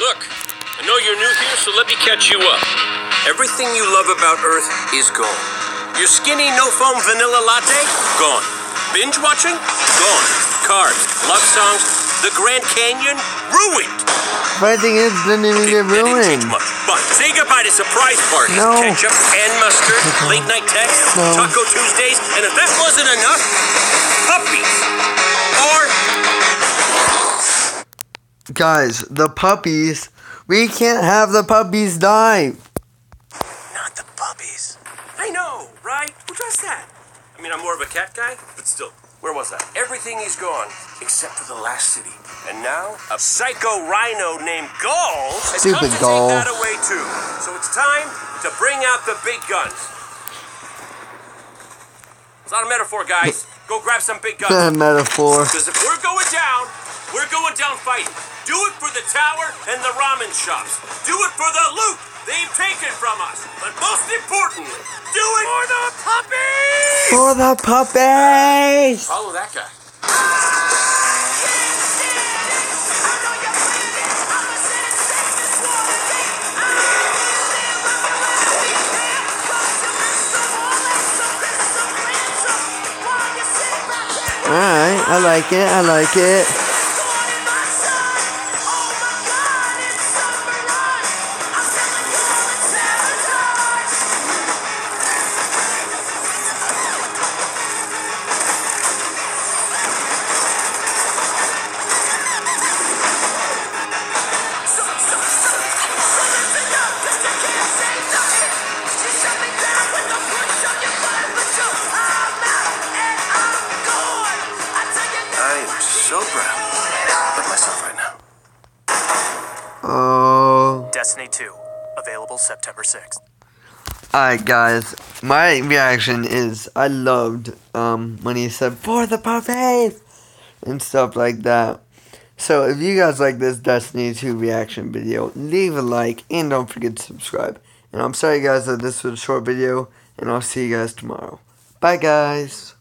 Look, I know you're new here, so let me catch you up. Everything you love about Earth is gone. Your skinny, no foam vanilla latte? Gone. Binge watching? Gone. Cars, love songs, the Grand Canyon? Ruined. Fighting it didn't even get That didn't change ruined. much. But say goodbye to surprise parties, No. ketchup and mustard, late night texts, No. Taco Tuesdays, and if that wasn't enough, puppies. Guys, the puppies. We can't have the puppies die. not the puppies. I know, right? Who does that? I mean, I'm more of a cat guy, but still. Where was I? Everything is gone except for the last city. And now, a psycho rhino named Ghaul has come Stupid to Ghaul. take that away too. So it's time to bring out the big guns. It's not a metaphor, guys. Go grab some big guns. Metaphor. Because if we're going down, we're going down fighting. Do it for the tower and the ramen shops. Do it for the loot they've taken from us. But most importantly, do it for the puppies! For the puppies! Follow that guy. Alright, I like it, I like it. Myself right now. Oh. Destiny 2, available September 6th. Alright, guys. My reaction is I loved um when he said for the puppies and stuff like that. So if you guys like this Destiny 2 reaction video, leave a like and don't forget to subscribe. And I'm sorry guys that this was a short video, and I'll see you guys tomorrow. Bye guys.